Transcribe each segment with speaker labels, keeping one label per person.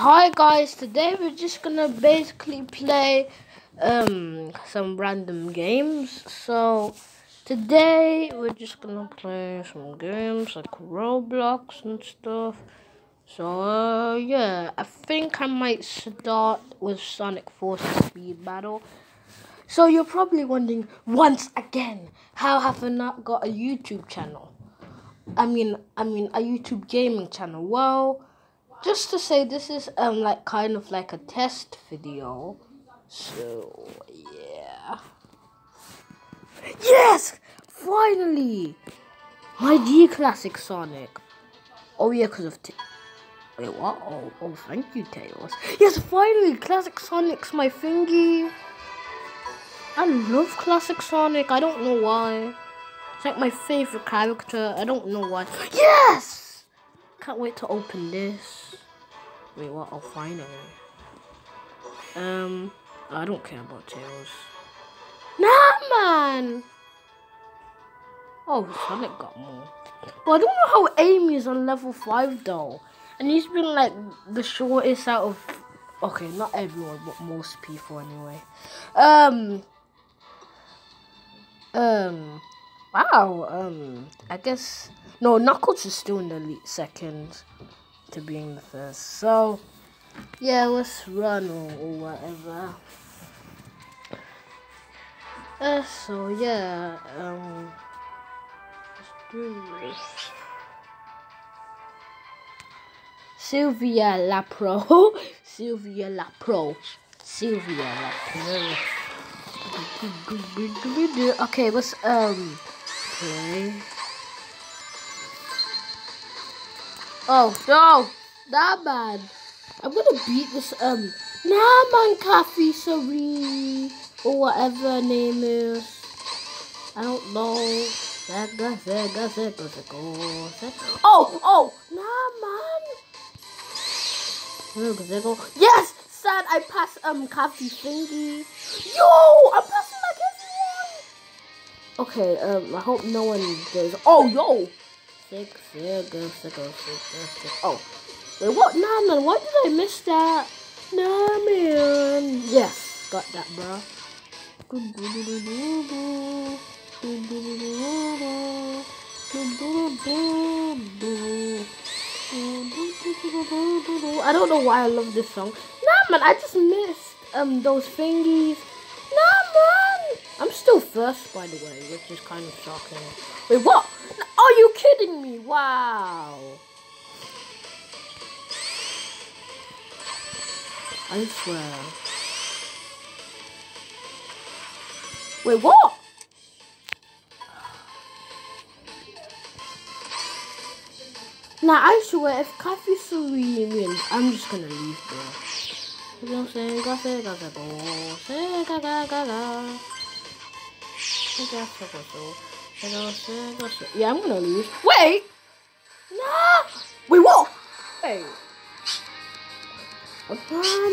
Speaker 1: Hi guys, today we're just gonna basically play um some random games. So today we're just gonna play some games like Roblox and stuff. So uh, yeah, I think I might start with Sonic Force Speed Battle. So you're probably wondering once again, how have I not got a YouTube channel? I mean, I mean a YouTube gaming channel. Well, just to say, this is um like kind of like a test video. So yeah. Yes, finally, my D classic Sonic. Oh yeah, because of. T Wait, what? Oh, oh, thank you, Tails. Yes, finally, Classic Sonic's my thingy. I love Classic Sonic. I don't know why. It's like my favorite character. I don't know why. Yes! Can't wait to open this. Wait, what? Oh, finally. Um, I don't care about Tails. Nah, man! Oh, Sonic got more. But I don't know how Amy is on level 5, though. And he's been, like, the shortest out of... Okay, not everyone, but most people, anyway. Um... Um... Wow, um, I guess no Knuckles is still in the lead second to being the first. So yeah, let's run or, or whatever. Uh, so yeah, um, let's do this. Sylvia Lapro, Sylvia Lapro, Sylvia Lapro. Okay, let's um Okay. Oh, no! Nah, man. I'm gonna beat this, um, nah, man, Coffee Sorry, or whatever name is. I don't know. Oh, oh, nah, man. Yes! Sad, I passed, um, Coffee Thingy. Yo! I passed Okay, um, I hope no one does. Oh, yo! Six, six, six, six, six. Oh. Wait, what? Nah, man, why did I miss that? Nah, man. Yes, got that, bro. I don't know why I love this song. Nah, man, I just missed um those thingies. Nah, man. I'm still first, by the way, which is kind of shocking. Wait, what? Are you kidding me? Wow. I swear. Wait, what? Now, I swear, if Coffee Suri wins, I'm just gonna leave, bro. You know what Yeah, I'm gonna leave. Wait! No! Wait, what? Wait.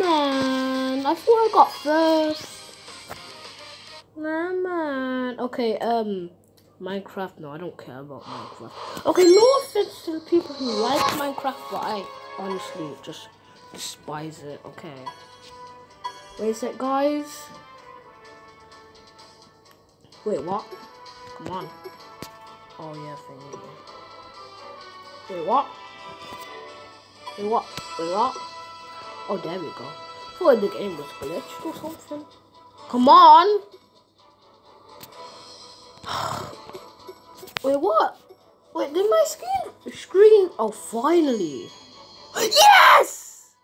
Speaker 1: Man. I thought I got first. Man. Okay, um, Minecraft. No, I don't care about Minecraft. Okay, no offense to the people who like Minecraft, but I honestly just despise it. Okay. Wait a sec, guys. Wait, what? Come on. Oh, yeah, thingy. Wait, what? Wait, what? Wait, what? Oh, there we go. I thought the game was glitched or something. Come on! Wait, what? Wait, did my screen? Screen? Oh, finally. Yes!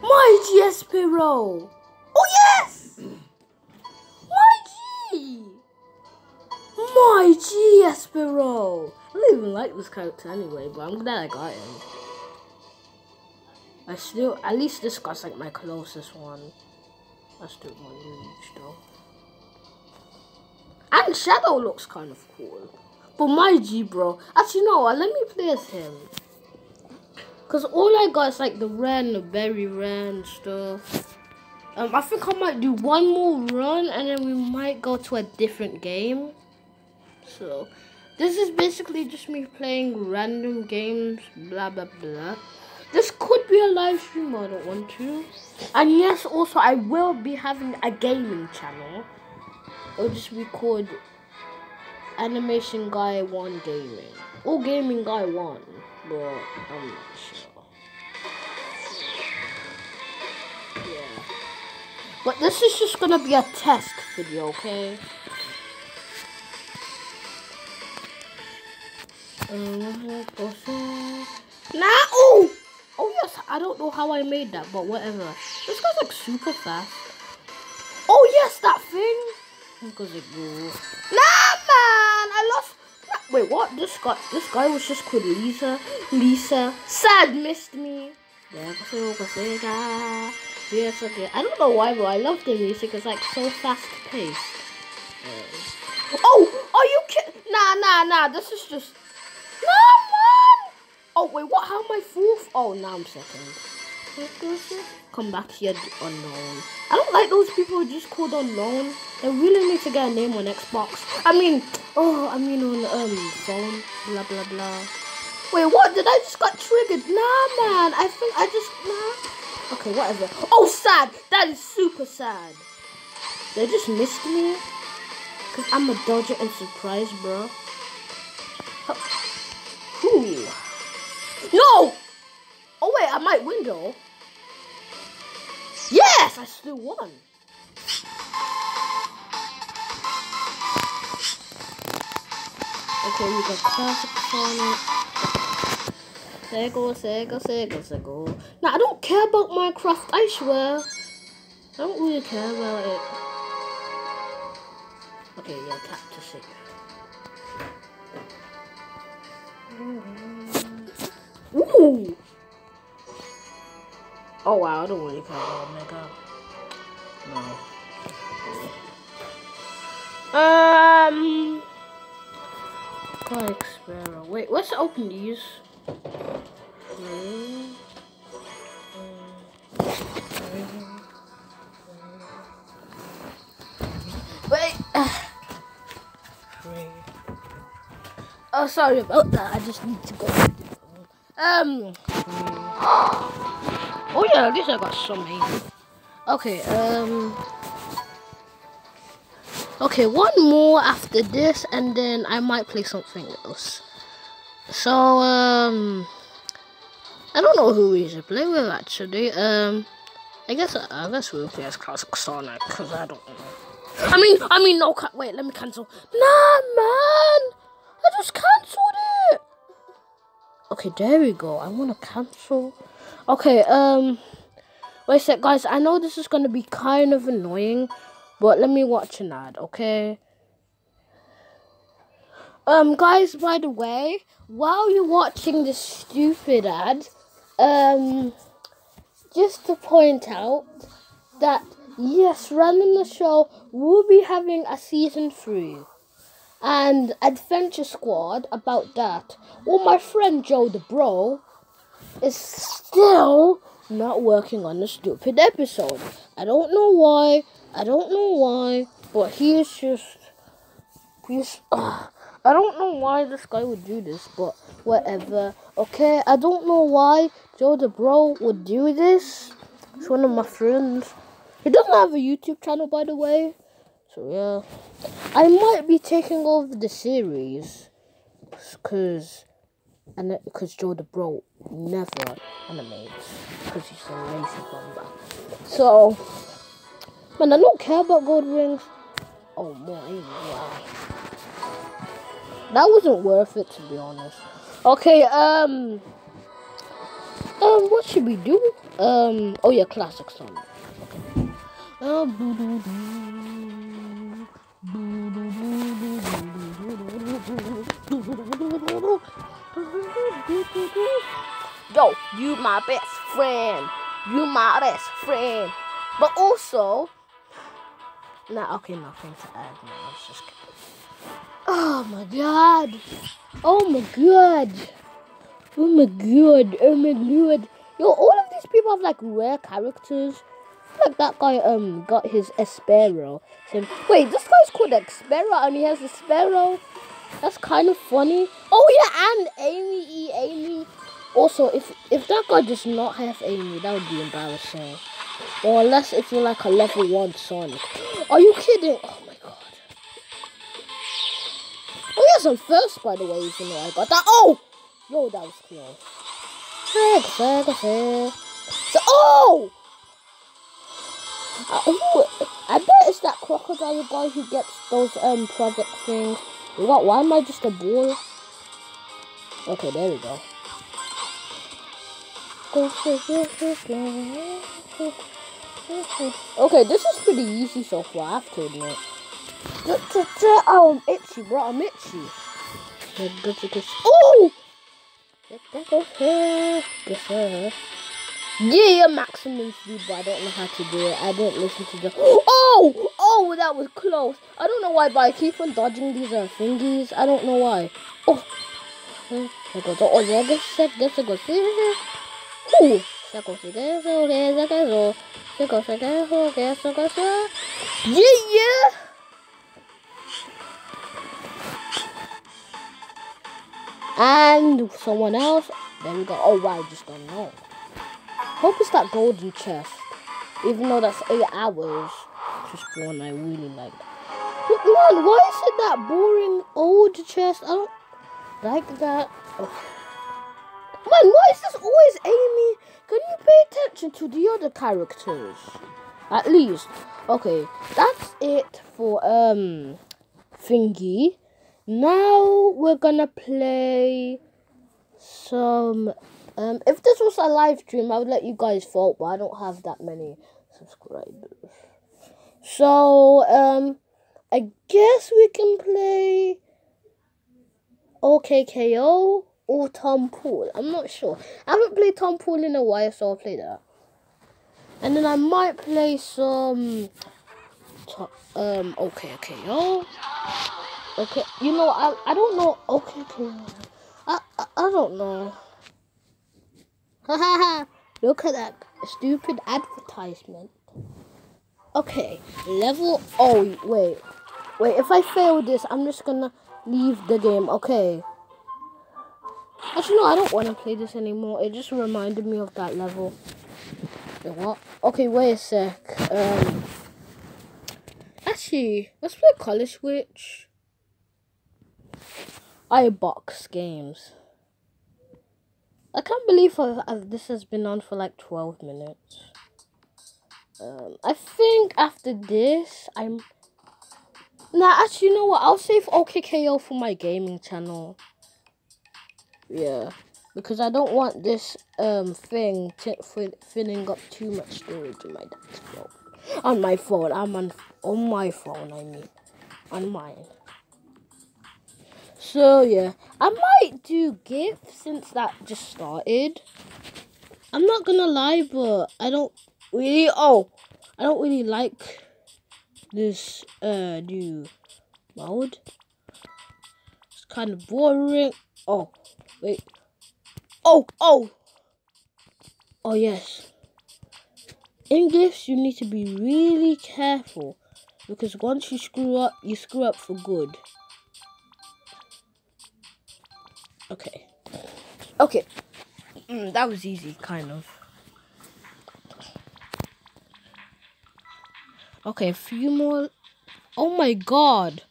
Speaker 1: My GS Pyro! My G, Espero! I don't even like this character anyway, but I'm glad I got him. I still, at least this guy's like my closest one. Let's do one each though. And Shadow looks kind of cool. But my G, bro. Actually, no, let me play as him. Because all I got is like the red the berry red and stuff. Um, I think I might do one more run and then we might go to a different game. So, this is basically just me playing random games, blah, blah, blah. this could be a live stream. I don't want to. And yes, also I will be having a gaming channel. It'll just be called Animation Guy One Gaming or Gaming Guy One, but I'm not sure. Yeah. But this is just gonna be a test video, okay? Nah, oh! Oh yes, I don't know how I made that, but whatever. This guy's like super fast. Oh yes, that thing! Because it grew. Nah, man! I lost. Wait, what? This guy, this guy was just called Lisa. Lisa. Sad missed me. Yes, okay. I don't know why, but I love the music. It's like so fast paced. Oh, are you kidding? Nah, nah, nah. This is just Oh, wait, what? How am I fourth? Oh, now I'm second. Come back here, unknown. I don't like those people who just called unknown. They really need to get a name on Xbox. I mean, oh, I mean on um phone. Blah blah blah. Wait, what? Did I just got triggered? Nah, man. I think I just nah. Okay, whatever. Oh, sad. That is super sad. They just missed me. Cause I'm a dodger and surprise, bro. No! Oh wait, I might win though. Yes, I still won. Okay, we got classic Sonic. Sego, Sego, Sego, Sego. Now I don't care about Minecraft, I swear. I don't really care about it. Okay, yeah, cactus it. Ooh! Oh wow, I don't really care about Omega. No. Um. Like Sparrow. Wait, let's open these. Wait. Oh, sorry about that. I just need to go. Um. Oh yeah, at least I got some Okay. Um. Okay, one more after this, and then I might play something else. So um, I don't know who we should play with actually. Um, I guess I guess we'll play as Classic Sonic because I don't know. I mean, I mean, no, wait, let me cancel. Nah, man, I just cancelled it. Okay, there we go. I want to cancel. Okay, um, wait a sec, guys. I know this is going to be kind of annoying, but let me watch an ad, okay? Um, guys, by the way, while you're watching this stupid ad, um, just to point out that, yes, Random the Show will be having a season 3 and Adventure Squad about that. Well, my friend Joe the Bro is still not working on the stupid episode. I don't know why. I don't know why, but he is just he's. Uh, I don't know why this guy would do this, but whatever. Okay, I don't know why Joe the Bro would do this. He's one of my friends. He doesn't have a YouTube channel, by the way. So yeah, I might be taking over the series because and because the Bro never animates because he's a lazy bumper. So man, I don't care about gold rings. Oh my wow. That wasn't worth it to be honest. Okay, um um what should we do? Um oh yeah, classic song. Okay. Uh, Yo, you my best friend. You my best friend. But also, nah, okay, nothing to add. No, just kidding. Oh my god. Oh my god. Oh my god. Oh my god. Yo, all of these people have like rare characters. Like that guy um got his Espero. So, wait, this guy's called Espero and he has a Sparrow. That's kind of funny. Oh yeah, and Amy E. Amy. Also, if if that guy does not have Amy, that would be embarrassing. Or unless if you're like a level one Sonic. Are you kidding? Oh my god. Oh yes, I'm first by the way, even though I got that. Oh! Yo, that was close. So, oh! Uh, I bet it's that crocodile guy who gets those um project things. What? Why am I just a boy? Okay, there we go. Okay, this is pretty easy so far, I have to admit. Oh, I'm itchy, bro. I'm itchy. Oh! Yeah, maximum speed, but I don't know how to do it. I didn't listen to the. Oh! Oh, that was close. I don't know why, but I keep on dodging these uh, thingies. I don't know why. Oh! There goes. Oh, there goes. There goes. There goes. Ooh! There goes. There goes. There goes. There goes. There goes. There goes. Yeah, yeah! And someone else. There we go. Oh, wow, I just don't know. Hope it's that golden chest. Even though that's eight hours to spawn, I really like. But man, why is it that boring old chest? I don't like that. Oh. Man, why is this always Amy? Can you pay attention to the other characters? At least. Okay, that's it for um thingy. Now we're gonna play some um, if this was a live stream, I would let you guys vote, but I don't have that many subscribers. So, um, I guess we can play OKKO or Tom Pool. I'm not sure. I haven't played Tom Pool in a while, so I'll play that. And then I might play some um OKKO. Okay, you know I I don't know OKKO. I I, I don't know. Look at that stupid advertisement. Okay, level. Oh, wait. Wait, if I fail this, I'm just gonna leave the game. Okay. Actually, no, I don't want to play this anymore. It just reminded me of that level. Wait, what? Okay, wait a sec. Um. Actually, let's play Color Switch. iBox games. I can't believe I've, I've, this has been on for like 12 minutes. Um, I think after this, I'm... Nah, actually, you know what? I'll save OKKO for my gaming channel. Yeah. Because I don't want this um thing filling up too much storage in my dad's phone. On my phone. I'm on, on my phone, I mean. On mine. So yeah, I might do gifts since that just started. I'm not gonna lie, but I don't really. Oh, I don't really like this uh new mode. It's kind of boring. Oh, wait. Oh, oh, oh yes. In gifts, you need to be really careful because once you screw up, you screw up for good. Okay. Okay. Mm, that was easy, kind of. Okay, a few more. Oh my god.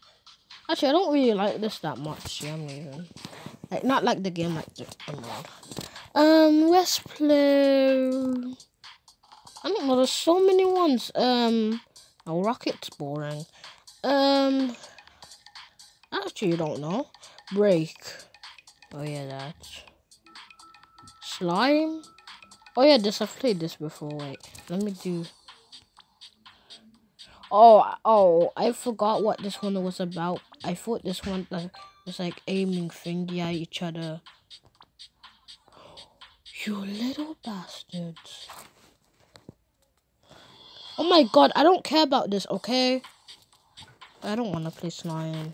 Speaker 1: Actually, I don't really like this that much. Yeah, I'm. Like, not like the game, like the Emerald. Um, let's play. I don't know, there's so many ones. Um, no, Rocket's boring. Um, actually, you don't know. Break. Oh yeah, that's slime. Oh yeah, this I've played this before. Wait, let me do. Oh, oh, I forgot what this one was about. I thought this one was like aiming thingy at each other. You little bastards. Oh my god, I don't care about this, okay? I don't want to play slime.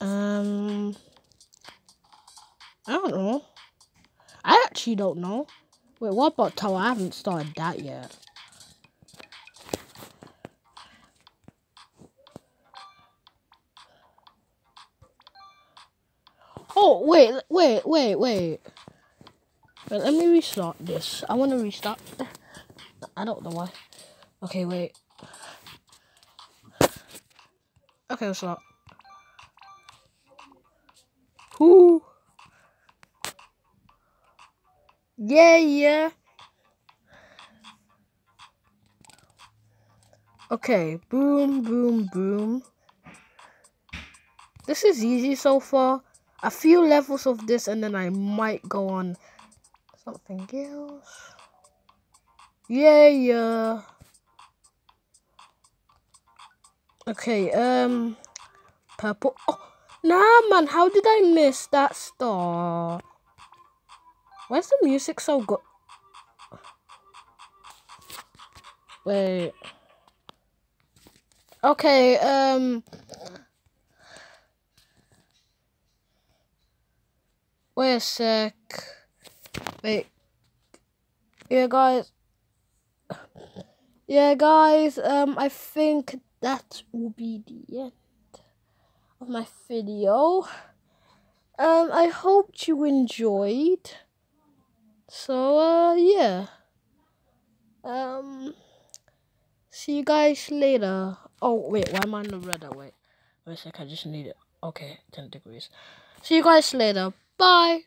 Speaker 1: Um... I don't know. I actually don't know. Wait, what about Tower? I haven't started that yet. Oh, wait, wait, wait, wait. Wait, let me restart this. I want to restart. I don't know why. Okay, wait. Okay, let's start. Who? Yeah, yeah. Okay, boom, boom, boom. This is easy so far. A few levels of this and then I might go on something else. Yeah, yeah. Okay, um, purple. Oh, nah, man, how did I miss that star? Why's the music so good? Wait. Okay, um... Wait a sec. Wait. Yeah, guys. Yeah, guys, um, I think that will be the end of my video. Um, I hope you enjoyed. So, uh, yeah. Um, see you guys later. Oh, wait, why am I on the red? Wait, wait a sec, I just need it. Okay, 10 degrees. See you guys later. Bye.